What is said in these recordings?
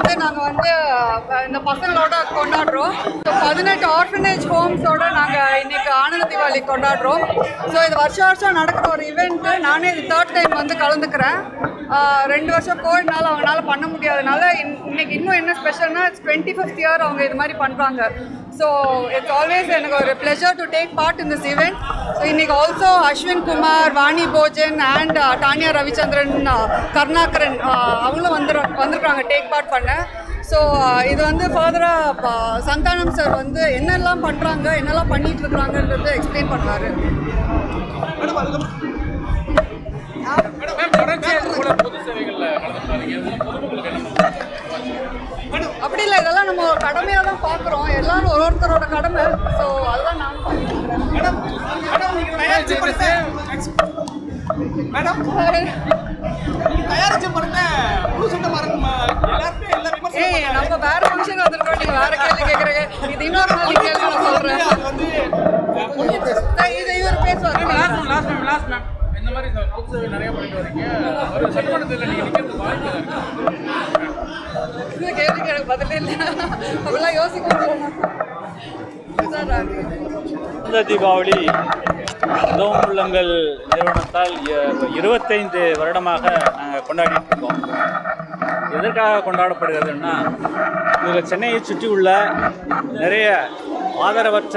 வந்து நாங்கள் வந்து இந்த பசங்களோட கொண்டாடுறோம். ஸோ பதினெட்டு ஆர்ஃபனேஜ் ஹோம்ஸோட நாங்கள் இன்னைக்கு ஆனந்த தீபாவளி கொண்டாடுறோம். ஸோ இது வருஷம் வருஷம் நடக்கிற ஒரு இவெண்ட்டு நானே இது தேர்ட் டைம் வந்து கலந்துக்கிறேன். ரெண்டு வருஷம் கோவிட்னால அவங்களால பண்ண முடியாதனால இன்- இன்னைக்கு இன்னும் என்ன ஸ்பெஷல்னா ட்வெண்ட்டி டுவெண்ட்டி ஃபிஃப்த் இயர் அவங்க இது மாதிரி பண்ணுறாங்க ஸோ இட்ஸ் ஆல்வேஸ் எனக்கு ஒரு pleasure to take part in this event so இன்னைக்கு also Ashwin Kumar Vani Bhojan and Tania Ravichandran uh, Karunakaran uh, அவங்களும் வந்துரு வந்திருக்காங்க டேக் பார்ட் பண்ண. ஸோ இது வந்து ஃபர்தராக சந்தானம் சார் வந்து என்னெல்லாம் பண்ணுறாங்க என்னெல்லாம் பண்ணிட்டு இருக்காங்கன்றது எக்ஸ்பிளைன் பண்ணுவார் கூட பொது சேவைகள்ல கலந்துட்டு வரீங்க இதெல்லாம் பொதுமக்களுக்கு என்ன அப்படி இல்லை இதெல்லாம் நம்ம ஒரு கடமையாக தான் பார்க்குறோம். எல்லாரும் ஒரு ஒருத்தரோட கடமை. ஸோ பண்ணிட்டு இருக்கிறேன் மேடம் மேடம் தயாரிச்ச படத்தை மேடம் நீங்க தயாரிச்ச படத்தை முழு சொந்த மறக்க எல்லாருமே எல்லா விமர்சனம் ஏய் நம்ம வேற ஃபங்க்ஷன் வந்திருக்கோம். நீங்க வேற கேள்வி கேக்குறீங்க. இது இன்னொரு நாள் கேள்வி நான் சொல்றேன். இது இவர் பேசுவார். Last ma'am last ma'am last ma'am இந்த மாதிரி நிறைய பண்ணிட்டு வரீங்க. ஒரு சட்டமன்றத்தில் நீங்க நிற்கிறதுக்கு வாய்ப்பு இருக்கு இந்த கேள்விக்கு எனக்கு பதில் இல்லை அப்படிலாம் யோசிக்க முடியல. இந்த தீபாவளி உதவும் உள்ளங்கள் நிறுவனத்தால் இருபத்தைந்து வருடமாக நாங்கள் கொண்டாடிட்டு இருக்கோம். எதற்காக கொண்டாடப்படுகிறதுன்னா இதில் சென்னையை சுற்றி உள்ள நிறைய ஆதரவற்ற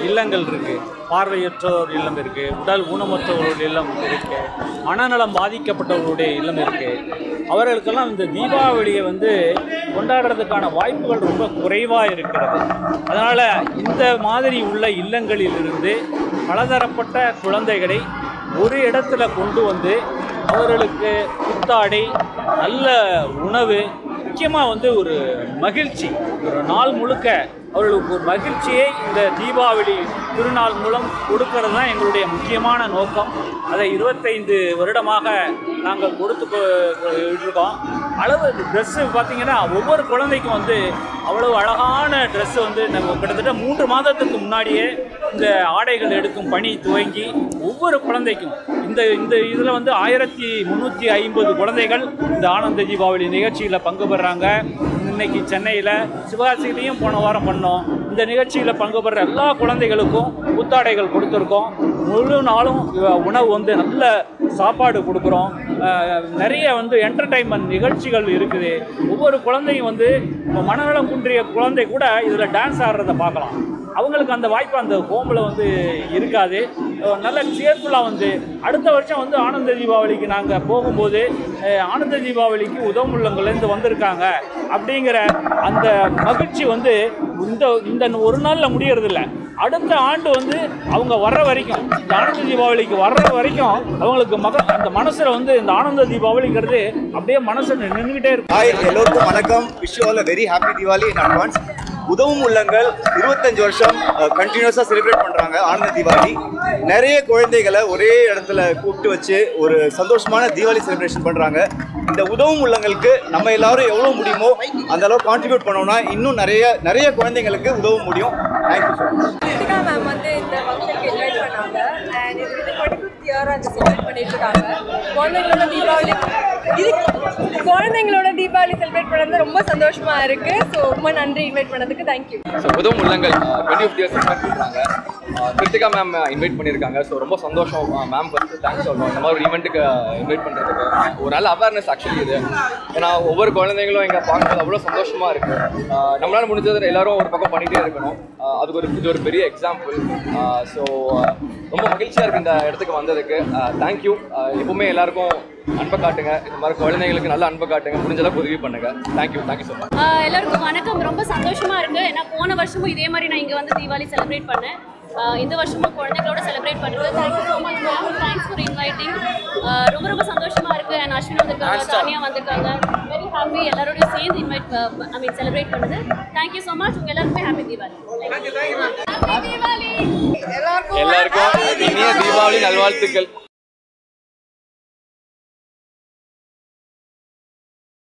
இல்லங்கள் இருக்குது பார்வையற்றோர் இல்லம் இருக்குது உடல் ஊனமற்றவர்களுடைய இல்லம் இருக்குது மனநலம் பாதிக்கப்பட்டவர்களுடைய இல்லம் இருக்குது அவர்களுக்கெல்லாம் இந்த தீபாவளியை வந்து கொண்டாடுறதுக்கான வாய்ப்புகள் ரொம்ப குறைவாக இருக்கிறது. அதனால் இந்த மாதிரி உள்ள இல்லங்களிலிருந்து பலதரப்பட்ட குழந்தைகளை ஒரு இடத்துல கொண்டு வந்து அவர்களுக்கு புத்தாடை நல்ல உணவு முக்கியமாக வந்து ஒரு மகிழ்ச்சி. ஒரு நாள் முழுக்க அவர்களுக்கு ஒரு மகிழ்ச்சியை இந்த தீபாவளி திருநாள் மூலம் கொடுக்கறது தான் எங்களுடைய முக்கியமான நோக்கம். அதை இருபத்தைந்து வருடமாக நாங்கள் கொடுத்து இருக்கோம் அளவு ட்ரெஸ்ஸு பார்த்திங்கன்னா ஒவ்வொரு குழந்தைக்கும் வந்து அவ்வளவு அழகான ட்ரெஸ்ஸு வந்து நம்ம கிட்டத்தட்ட மூன்று மாதத்துக்கு முன்னாடியே இந்த ஆடைகள் எடுக்கும் பணி துவங்கி ஒவ்வொரு குழந்தைக்கும் இந்த இந்த இதில் வந்து ஆயிரத்தி முந்நூற்றி ஐம்பது குழந்தைகள் இந்த ஆனந்த தீபாவளி நிகழ்ச்சியில் பங்கு பெறுறாங்க இன்னைக்கு சென்னையில் சிவகாசியிலையும் போன வாரம் பண்ணோம். இந்த நிகழ்ச்சியில் பங்கு பெற எல்லா குழந்தைகளுக்கும் புத்தாடைகள் கொடுத்துருக்கோம். முழு நாளும் உணவு வந்து நல்ல சாப்பாடு கொடுக்குறோம். நிறைய வந்து என்டர்டைன்மெண்ட் நிகழ்ச்சிகள் இருக்குது. ஒவ்வொரு குழந்தையும் வந்து மனநலம் குன்றிய குழந்தை கூட இதில் டான்ஸ் ஆடுறத பார்க்கலாம். அவங்களுக்கு அந்த வாய்ப்பு அந்த ஹோமில் வந்து இருக்காது. நல்ல சேர்ஃபுல்லாக வந்து. அடுத்த வருஷம் வந்து ஆனந்த தீபாவளிக்கு நாங்கள் போகும்போது ஆனந்த தீபாவளிக்கு உதவுள்ளங்கள்லேருந்து வந்திருக்காங்க. அப்படிங்கிற அந்த மகிழ்ச்சி வந்து இந்த இந்த ஒரு நாளில் முடியறதில்ல. அடுத்த ஆண்டு வந்து அவங்க வர்ற வரைக்கும் இந்த ஆனந்த தீபாவளிக்கு வர்ற வரைக்கும் அவங்களுக்கு மக அந்த மனசில் வந்து இந்த ஆனந்த தீபாவளிங்கிறது அப்படியே மனசில் நின்றுக்கிட்டே இருக்கும். ஹாய் எல்லோருக்கும் வணக்கம். Wish all very happy Deepavali in advance உதவும் உள்ளங்கள் இருபத்தஞ்சு வருஷம் கண்டினியூஸாக செலிப்ரேட் பண்ணுறாங்க ஆனந்த தீபாவளி. நிறைய குழந்தைகளை ஒரே இடத்துல கூப்பிட்டு வச்சு ஒரு சந்தோஷமான தீபாவளி செலிப்ரேஷன் பண்ணுறாங்க இந்த உதவும் உள்ளங்களுக்கு நம்ம எல்லாரும் எவ்வளோ முடியுமோ அந்த அளவு கான்ட்ரிபியூட் பண்ணோம்னா இன்னும் நிறைய நிறைய குழந்தைங்களுக்கு உதவ முடியும். தேங்க்யூ ஸோ மச் மேம் வந்து இந்த ஃபங்க்ஷனுக்கு இன்வைட் பண்ணாங்க. அண்ட் இது வந்து டுவெண்ட்டி ஃபிஃப்த் செலிப்ரேட் பண்ணிட்டு இருக்காங்க. குழந்தைங்களோட தீபாவளி இது குழந்தைங்களோட தீபாவளி செலிப்ரேட் பண்ணது ரொம்ப சந்தோஷமா இருக்கு. ஸோ ரொம்ப நன்றி இன்வைட் பண்ணதுக்கு. தேங்க்யூ ஸோ உதவும் உள்ளங்கள் டுவெண்ட்டி ஃபிஃப்த் இயர்ஸ் இன்வைட் பண்ணுறாங்க கிருத்திகா மேம் இன்வைட் பண்ணியிருக்காங்க. ஸோ ரொம்ப சந்தோஷம் மேம் ஃபஸ்ட்டு தேங்க்ஸ் சொல்லணும் இந்த மாதிரி ஒரு ஈவெண்ட்டுக்கு இன்வைட் பண்ணுறதுக்கு ஒரு நல்ல அவேர்னஸ் ஆக்சுவலி இது. ஏன்னா ஒவ்வொரு குழந்தைங்களும் இங்கே பார்க்கும்போது அவ்வளோ சந்தோஷமாக இருக்குது நம்மளால் முடிஞ்சது எல்லாரும் ஒரு பக்கம் பண்ணிகிட்டே இருக்கணும். அதுக்கு ஒரு இது ஒரு பெரிய எக்ஸாம்பிள் ஸோ ரொம்ப மகிழ்ச்சியாக இருக்குது இந்த இடத்துக்கு வந்ததுக்கு. தேங்க்யூ எப்பவுமே எல்லாருக்கும் அன்பை காட்டுங்க. இந்த மாதிரி குழந்தைங்களுக்கு நல்ல அன்பை காட்டுங்க. முடிஞ்ச அளவுக்கு உதவி பண்ணுங்க. தேங்க்யூ தேங்க்யூ ஸோ மச் எல்லாருக்கும் வணக்கம். ரொம்ப சந்தோஷமா இருக்கு. ஏன்னா போன வருஷமும் இதே மாதிரி நான் இங்க வந்து தீபாவளி செலிப்ரேட் பண்ணேன். இந்த வருஷமும் குழந்தைகளோட செலிப்ரேட் பண்றது thank you so much ma'am thanks for inviting ரொம்ப ரொம்ப சந்தோஷமா இருக்கு. அண்ட் அஸ்வின் வந்திருக்காங்க தானியா வந்திருக்காங்க. வெரி ஹாப்பி எல்லாரோடையும் சேர்ந்து இன்வைட் ஐ மீன் செலிப்ரேட் பண்ணுது. தேங்க்யூ ஸோ மச் உங்க எல்லாருக்குமே ஹாப்பி தீபாவளி. எல்லாருக்கும் இனிய தீபாவளி. நல்வாழ்த்துக்கள்.